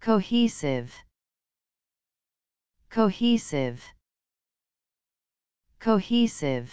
cohesive. Cohesive. Cohesive.